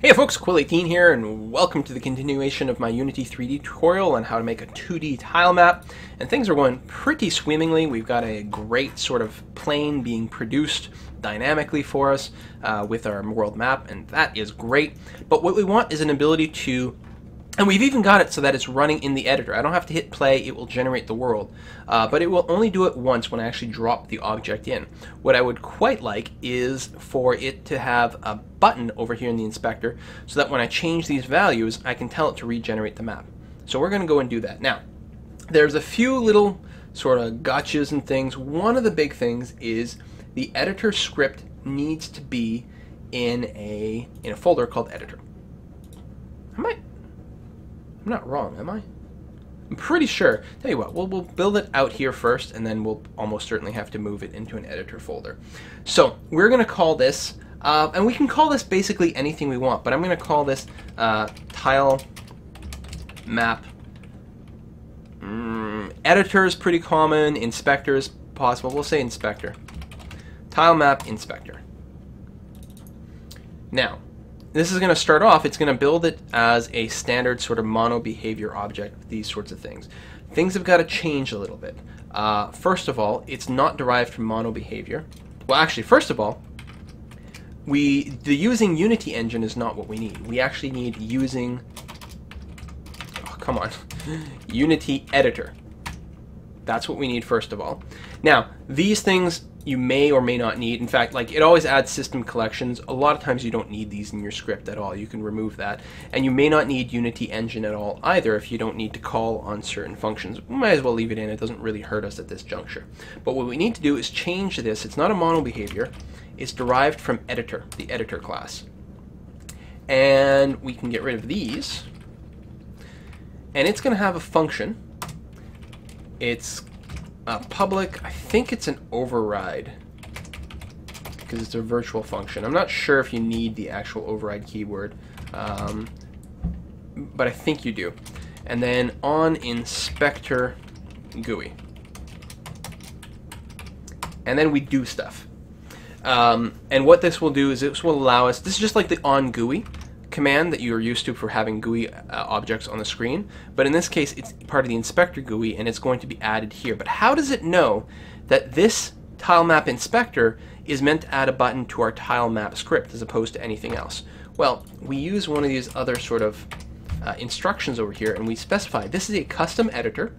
Hey folks, Quill18 here, and welcome to the continuation of my Unity 3D tutorial on how to make a 2D tile map. And things are going pretty swimmingly. We've got a great sort of plane being produced dynamically for us uh, with our world map, and that is great. But what we want is an ability to and we've even got it so that it's running in the editor. I don't have to hit play, it will generate the world. Uh, but it will only do it once when I actually drop the object in. What I would quite like is for it to have a button over here in the inspector so that when I change these values, I can tell it to regenerate the map. So we're going to go and do that. Now, there's a few little sort of gotchas and things. One of the big things is the editor script needs to be in a in a folder called editor. I might I'm not wrong, am I? I'm pretty sure. Tell you what, we'll, we'll build it out here first, and then we'll almost certainly have to move it into an editor folder. So we're going to call this, uh, and we can call this basically anything we want, but I'm going to call this uh, tile map. Mm, editor is pretty common, inspector is possible. We'll say inspector. Tile map inspector. Now, this is going to start off, it's going to build it as a standard sort of mono behavior object, these sorts of things. Things have got to change a little bit. Uh, first of all, it's not derived from mono behavior. Well, actually, first of all, we the using Unity engine is not what we need. We actually need using, oh, come on, Unity editor. That's what we need first of all. Now, these things you may or may not need. In fact, like it always adds system collections. A lot of times you don't need these in your script at all. You can remove that. And you may not need Unity Engine at all either if you don't need to call on certain functions. We might as well leave it in. It doesn't really hurt us at this juncture. But what we need to do is change this. It's not a mono behavior. It's derived from editor, the editor class. And we can get rid of these. And it's going to have a function. It's uh, public, I think it's an override because it's a virtual function. I'm not sure if you need the actual override keyword, um, but I think you do. And then on inspector GUI. And then we do stuff. Um, and what this will do is this will allow us, this is just like the on GUI, command that you are used to for having GUI uh, objects on the screen, but in this case it's part of the inspector GUI and it's going to be added here. But how does it know that this tile map inspector is meant to add a button to our tile map script as opposed to anything else? Well, we use one of these other sort of uh, instructions over here and we specify this is a custom editor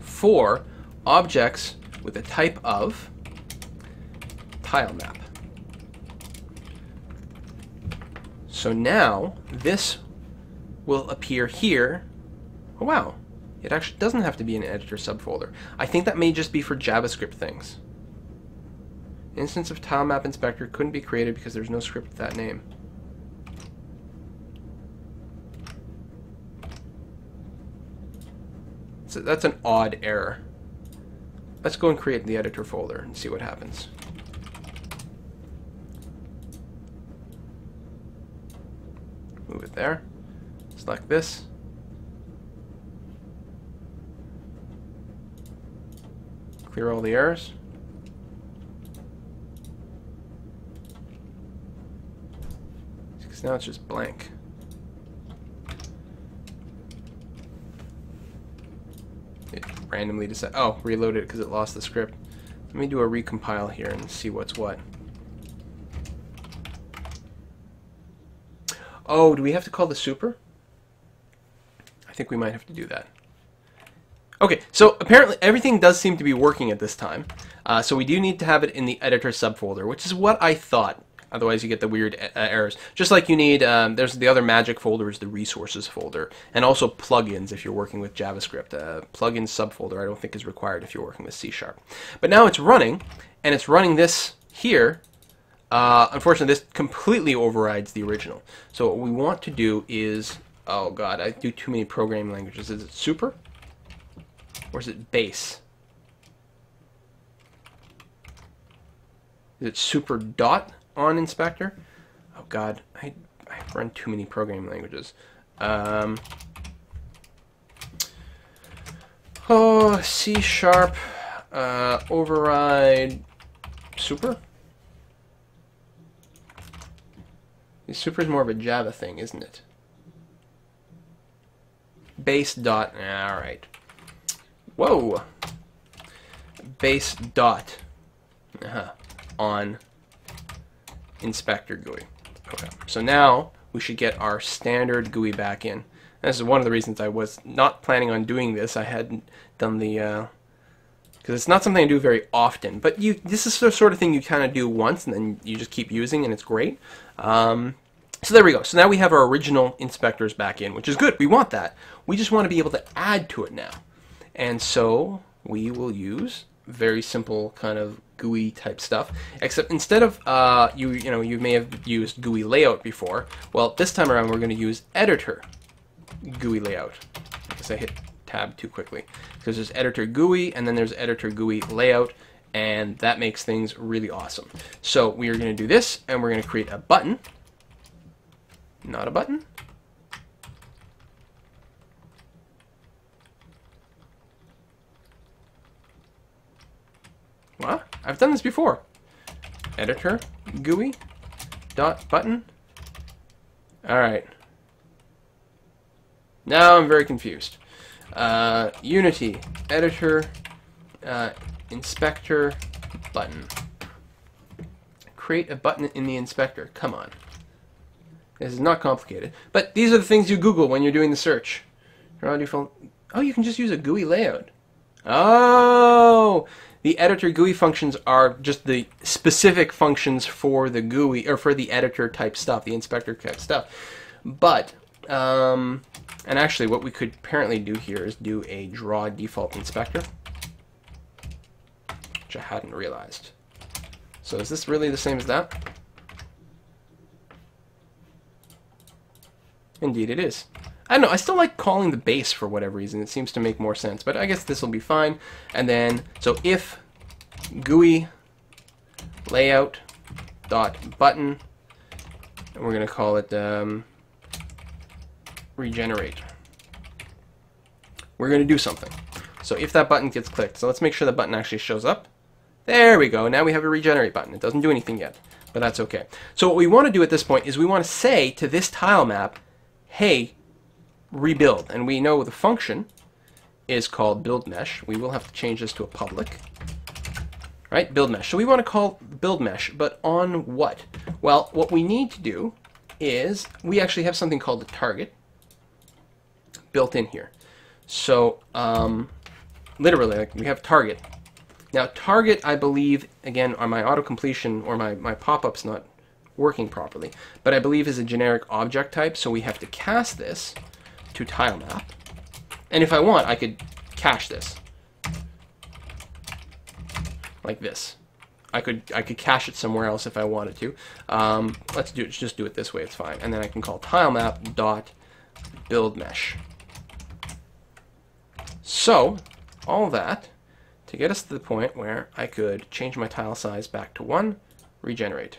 for objects with a type of tile map. So now this will appear here. Oh, wow. It actually doesn't have to be an editor subfolder. I think that may just be for JavaScript things. Instance of tile map inspector couldn't be created because there's no script with that name. So that's an odd error. Let's go and create the editor folder and see what happens. Move it there. Select this. Clear all the errors. Because now it's just blank. It randomly decided. Oh, reloaded it because it lost the script. Let me do a recompile here and see what's what. Oh, do we have to call the super? I think we might have to do that. Okay, so apparently everything does seem to be working at this time. Uh, so we do need to have it in the editor subfolder, which is what I thought. Otherwise you get the weird uh, errors. Just like you need, um, there's the other magic folder is the resources folder. And also plugins if you're working with JavaScript. Uh, plugin subfolder I don't think is required if you're working with C Sharp. But now it's running, and it's running this here uh, unfortunately, this completely overrides the original. So what we want to do is, oh god, I do too many programming languages. Is it super? Or is it base? Is it super dot on inspector? Oh god, I, I run too many programming languages. Um, oh, C sharp, uh, override super? Super is more of a Java thing, isn't it? Base dot. All right. Whoa. Base dot. Uh-huh, on inspector GUI. Okay. So now we should get our standard GUI back in. This is one of the reasons I was not planning on doing this. I hadn't done the because it's not something I do very often. But you, this is the sort of thing you kind of do once, and then you just keep using, and it's great. Um, so there we go. So now we have our original inspectors back in, which is good. We want that. We just want to be able to add to it now. And so we will use very simple kind of GUI type stuff. Except instead of uh, you, you know, you may have used GUI layout before. Well, this time around we're going to use editor GUI layout. Guess I hit tab too quickly because there's editor GUI and then there's editor GUI layout and that makes things really awesome. So we are going to do this and we're going to create a button. Not a button. What? I've done this before. Editor GUI dot button. All right. Now I'm very confused. Uh, Unity, editor, uh, inspector, button. Create a button in the inspector. Come on. This is not complicated. But these are the things you Google when you're doing the search. Oh, you can just use a GUI layout. Oh! The editor GUI functions are just the specific functions for the GUI, or for the editor type stuff, the inspector type stuff. But, um, and actually what we could apparently do here is do a draw default inspector, which I hadn't realized. So is this really the same as that? Indeed it is. I don't know, I still like calling the base for whatever reason. It seems to make more sense, but I guess this will be fine. And then, so if GUI layout dot button, and we're going to call it um, regenerate. We're going to do something. So if that button gets clicked, so let's make sure the button actually shows up. There we go. Now we have a regenerate button. It doesn't do anything yet, but that's okay. So what we want to do at this point is we want to say to this tile map, hey, rebuild. And we know the function is called build mesh. We will have to change this to a public. Right, build mesh. So we want to call build mesh, but on what? Well, what we need to do is we actually have something called a target built in here. So um, literally, like, we have target. Now target, I believe, again, on my auto completion or my, my pop-up's not working properly, but I believe is a generic object type, so we have to cast this to tile map. And if I want, I could cache this. Like this. I could I could cache it somewhere else if I wanted to. Um, let's do it. Just do it this way. It's fine. And then I can call tilemap dot build mesh. So, all that to get us to the point where I could change my tile size back to 1, regenerate.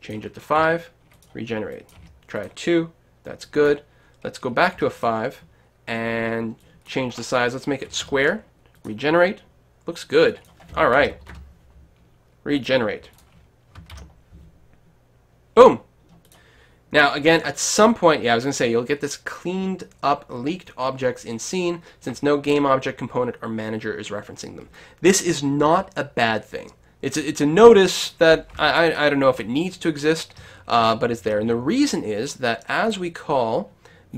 Change it to 5, regenerate. Try 2, that's good. Let's go back to a 5 and change the size. Let's make it square. Regenerate. Looks good. All right. Regenerate. Boom. Now, again, at some point, yeah, I was going to say, you'll get this cleaned up leaked objects in scene since no game object component or manager is referencing them. This is not a bad thing. It's a, it's a notice that I, I, I don't know if it needs to exist, uh, but it's there. And the reason is that as we call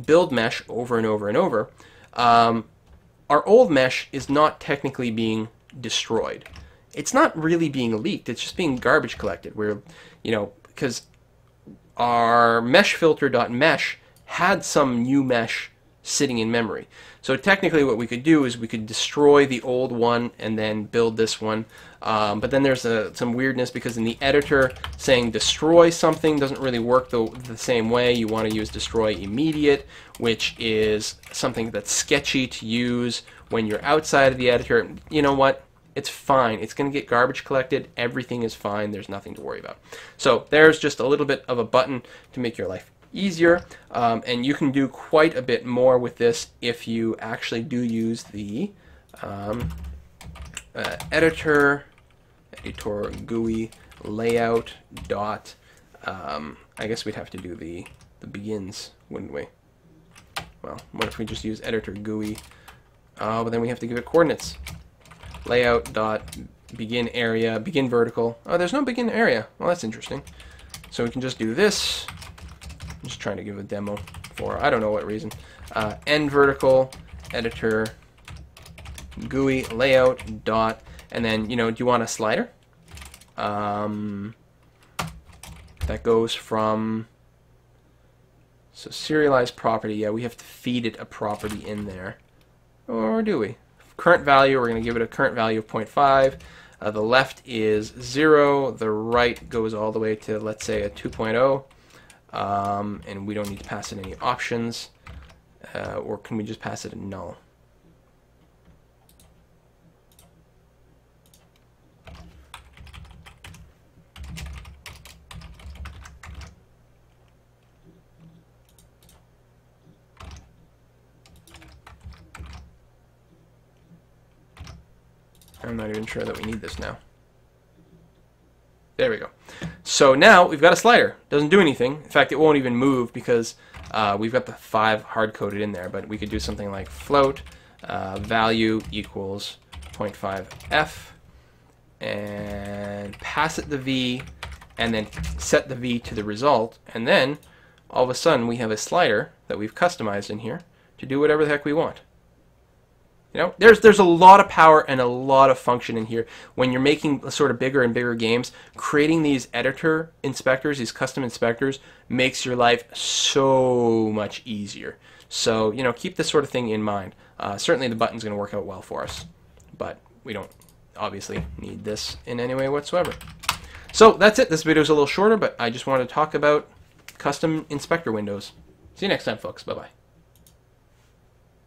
build mesh over and over and over, um, our old mesh is not technically being destroyed. It's not really being leaked. It's just being garbage collected. Where, you know, because our mesh filter.mesh had some new mesh sitting in memory. So technically what we could do is we could destroy the old one and then build this one. Um, but then there's a, some weirdness because in the editor saying destroy something doesn't really work the, the same way. You want to use destroy immediate, which is something that's sketchy to use when you're outside of the editor. You know what? It's fine. It's going to get garbage collected. Everything is fine. There's nothing to worry about. So there's just a little bit of a button to make your life easier. Um, and you can do quite a bit more with this if you actually do use the um, uh, editor, editor GUI layout dot um, I guess we'd have to do the the begins, wouldn't we? Well, what if we just use editor GUI? Oh, but then we have to give it coordinates. Layout dot begin area, begin vertical. Oh, there's no begin area. Well, that's interesting. So we can just do this. I'm just trying to give a demo for, I don't know what reason. Uh, end vertical, editor, GUI, layout, dot, and then, you know, do you want a slider? Um, that goes from, so serialized property, yeah, we have to feed it a property in there. Or do we? Current value, we're going to give it a current value of 0.5. Uh, the left is 0. The right goes all the way to, let's say, a 2.0. Um, and we don't need to pass it any options. Uh, or can we just pass it a null? I'm not even sure that we need this now. There we go. So now we've got a slider. Doesn't do anything. In fact, it won't even move because uh, we've got the 5 hard-coded in there. But we could do something like float uh, value equals 0.5f and pass it the v and then set the v to the result. And then all of a sudden we have a slider that we've customized in here to do whatever the heck we want. You know, there's there's a lot of power and a lot of function in here when you're making sort of bigger and bigger games. Creating these editor inspectors, these custom inspectors, makes your life so much easier. So you know, keep this sort of thing in mind. Uh, certainly, the button's going to work out well for us, but we don't obviously need this in any way whatsoever. So that's it. This video is a little shorter, but I just wanted to talk about custom inspector windows. See you next time, folks. Bye bye.